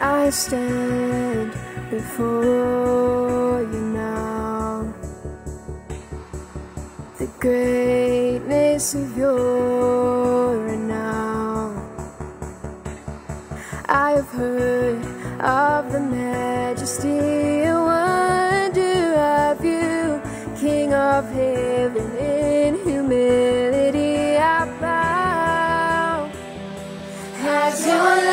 I stand before you now. The greatness of your renown. I have heard of the majesty and wonder of you, King of heaven. In humility I bow. Has your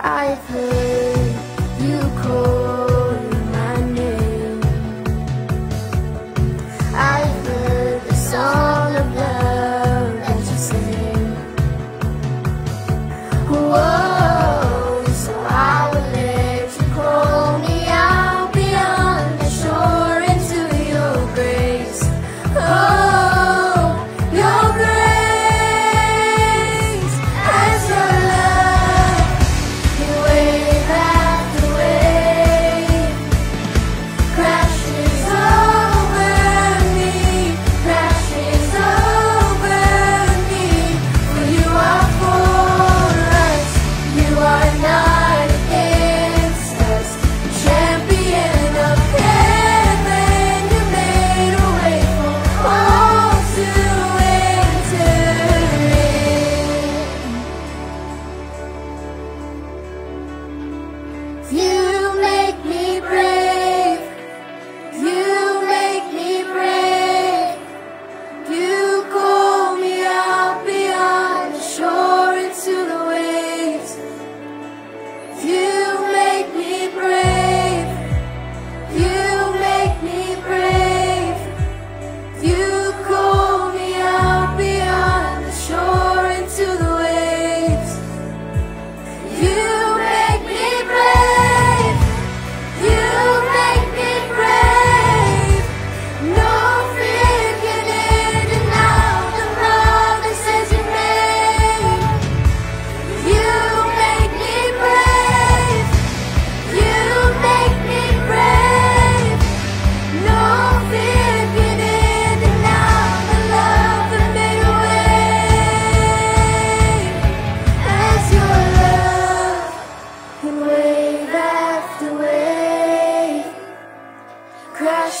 I've heard you call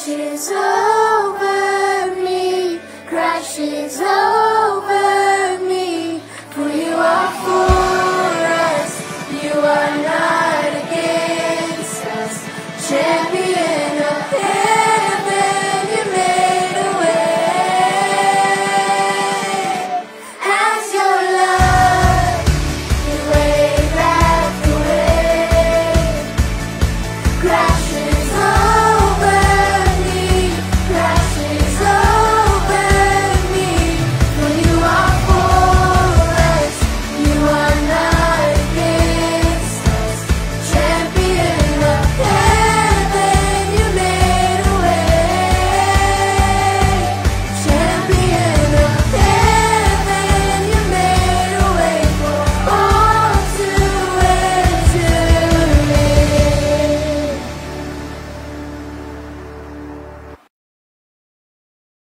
crashes over me, crashes over me. For you are for us, you are not against us, champion.